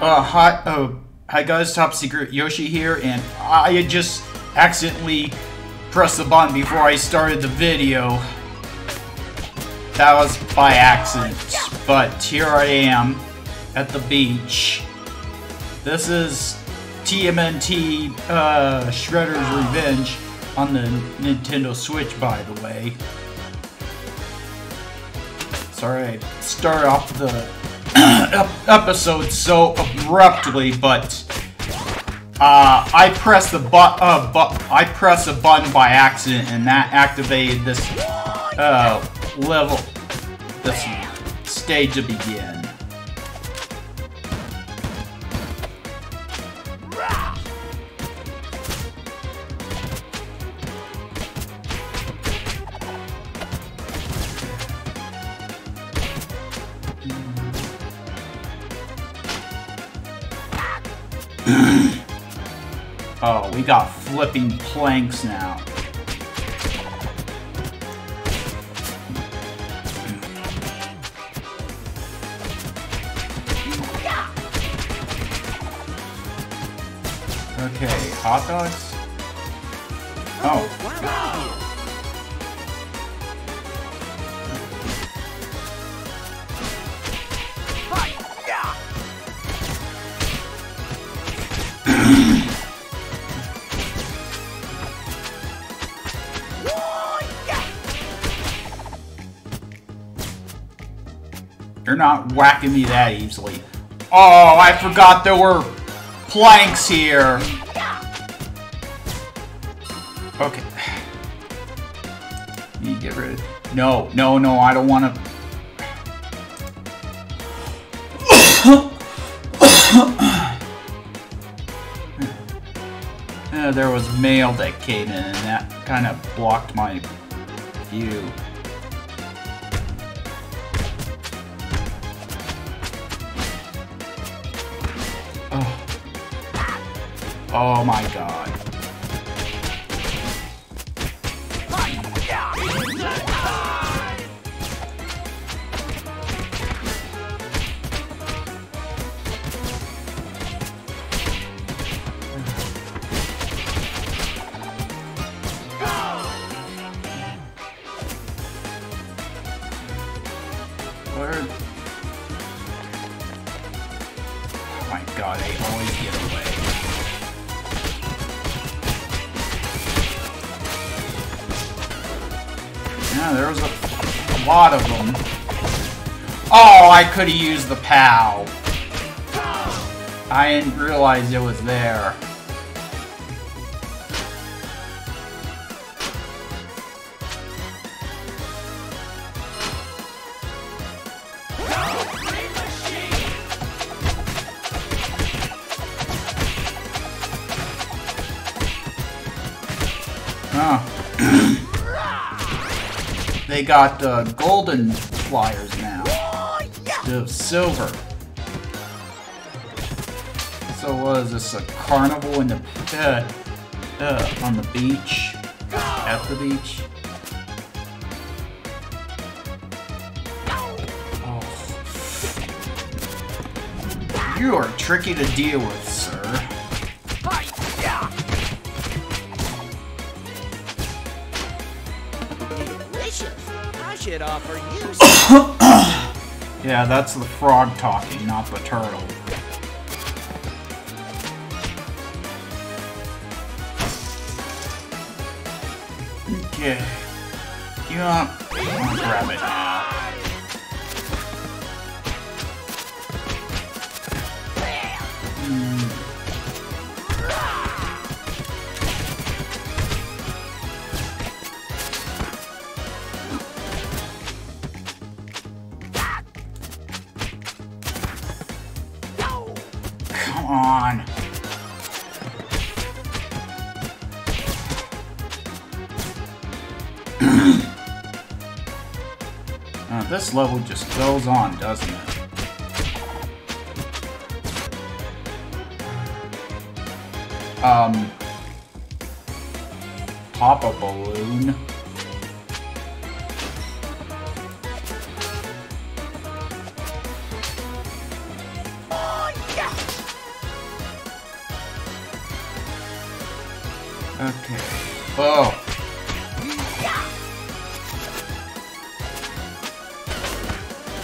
Uh, hi, uh, hi guys, Top Secret Yoshi here, and I just accidentally pressed the button before I started the video. That was by accident, but here I am at the beach. This is TMNT uh, Shredder's Revenge on the Nintendo Switch, by the way. Sorry, I start off the episode so abruptly, but uh, I pressed the but uh, but I pressed a button by accident, and that activated this uh, level, this stage to begin. oh, we got flipping planks now. Okay, hot dogs? Not whacking me that easily. Oh, I forgot there were planks here. Okay. You get rid of... No, no, no, I don't want to... uh, there was mail that came in and that kind of blocked my view. Oh my god. Yeah, there was a, a lot of them. Oh, I could have used the POW. I didn't realize it was there. Oh. they got uh, golden flyers now. Of silver. So was this a carnival in the uh, uh, on the beach? At the beach? Oh. You are tricky to deal with, sir. Should offer you. Yeah, that's the frog talking, not the turtle. Okay. You uh, want to grab it this level just goes on, doesn't it? Um, pop a balloon. Okay. Oh.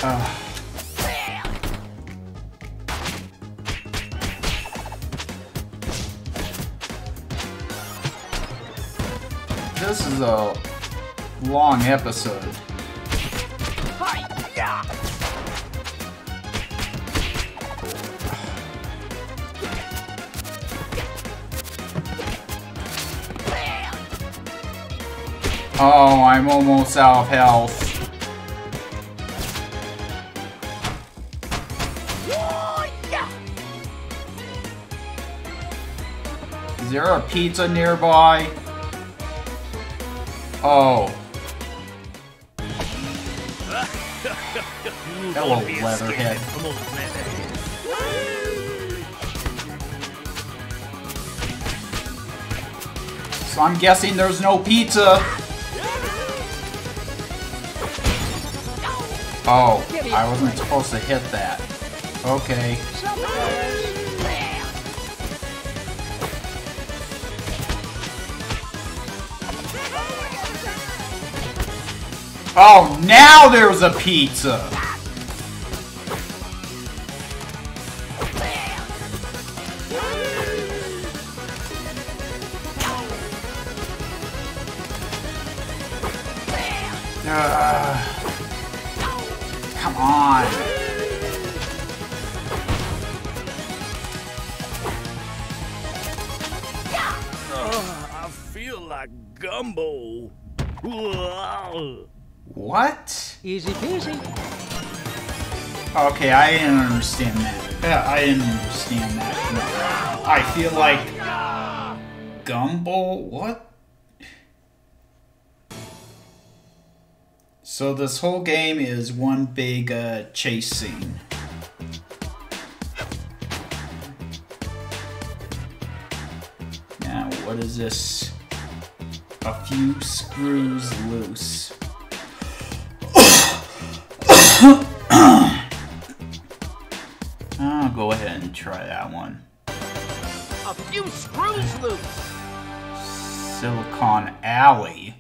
Uh. This is a long episode. Oh, I'm almost out of health. Is there a pizza nearby? Oh. Hello, Leatherhead. So I'm guessing there's no pizza. Oh, I wasn't supposed to hit that. Okay. Oh, now there's a pizza! Uh, come on. I feel like gumbo. What? Easy peasy. Okay, I didn't understand that. Yeah, I didn't understand that. I feel like Gumball. What? So this whole game is one big uh, chase scene. Now, what is this? A few screws loose. And try that one. A few screws loose. Silicon Alley.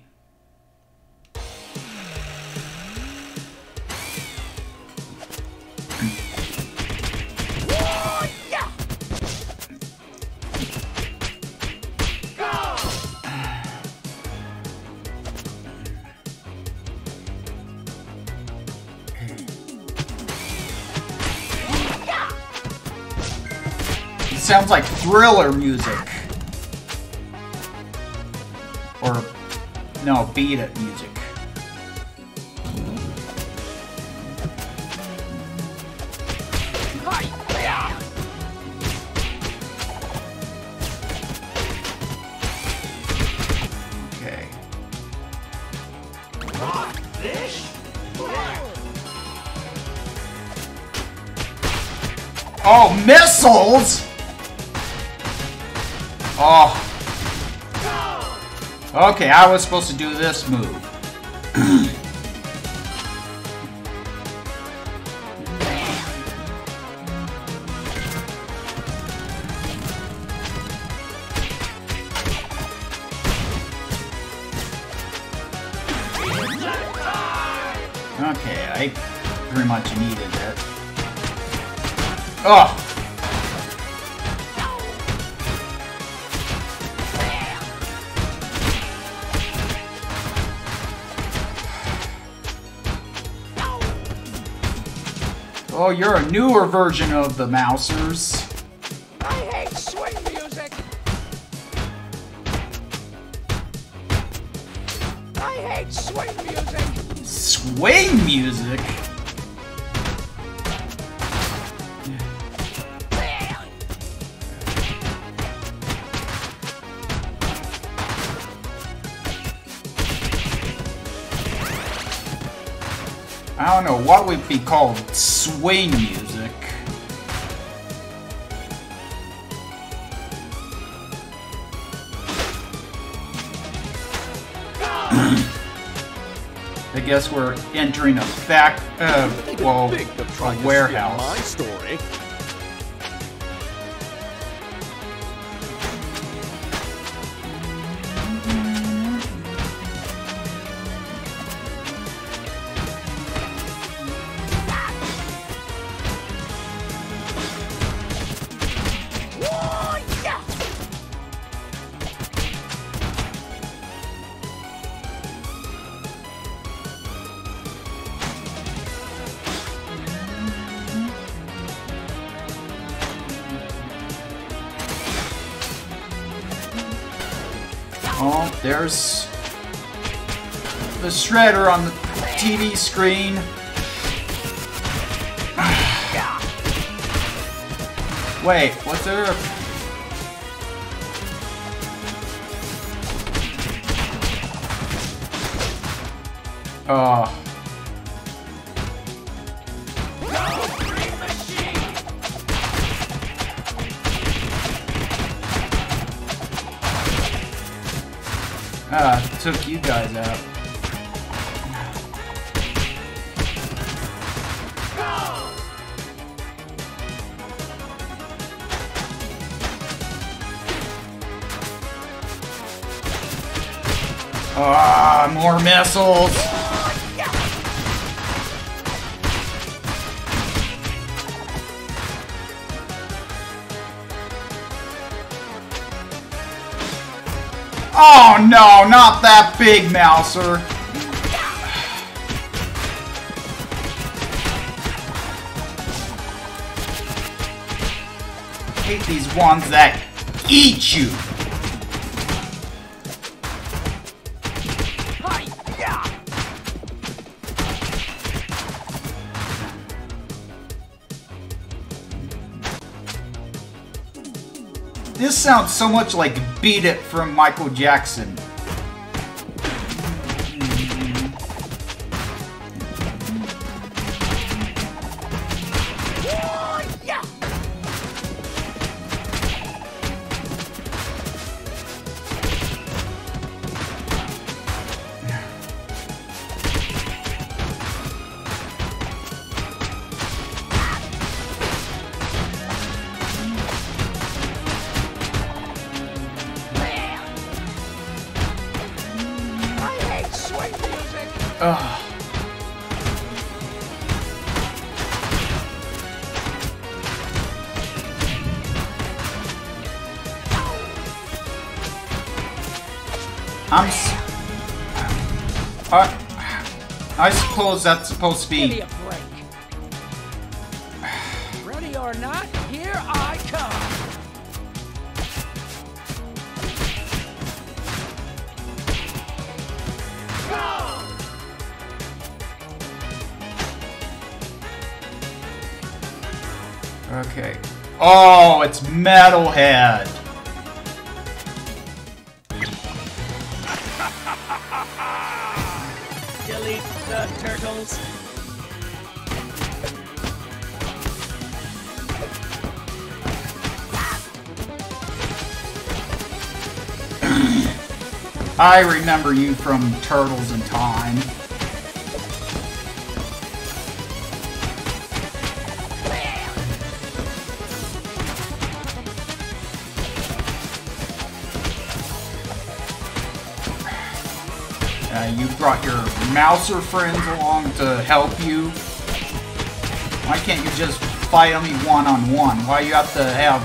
Sounds like thriller music. Or, no, beat it music. Oh, missiles! Oh. Okay, I was supposed to do this move. Okay, I pretty much needed it. Oh! Oh, you're a newer version of the Mousers. I don't know what would be called swing music. I guess we're entering a fact, uh, well, Big to try a warehouse. My story. Oh, there's the shredder on the TV screen. Wait, was there a... Oh. Ah, took you guys out. Ah, more missiles! No, not that big Mouser! hate these ones that eat you! This sounds so much like Beat It from Michael Jackson. I'm. S I, I suppose that's supposed to Give me be. a break. Ready or not, here I come. Okay. Oh, it's Metalhead. I remember you from Turtles in Time. You brought your Mouser friends along to help you. Why can't you just fight me one on one? Why you have to have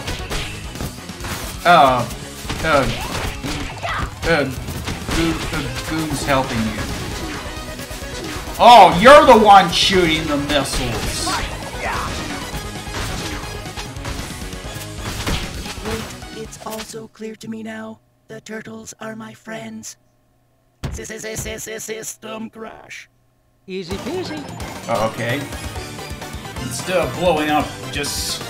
uh uh uh, uh goons helping you? Oh, you're the one shooting the missiles. It's also clear to me now. The turtles are my friends. System crash. Easy peasy. Oh, okay. Instead of blowing up, just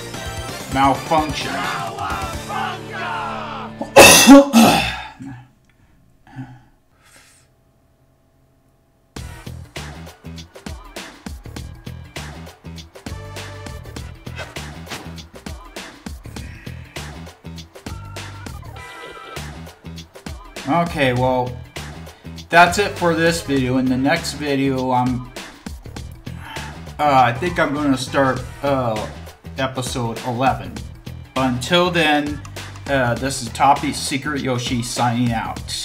malfunction. Okay, well, that's it for this video. In the next video, I'm uh, I think I'm going to start uh, episode 11. But until then, uh, this is Toppy Secret Yoshi signing out.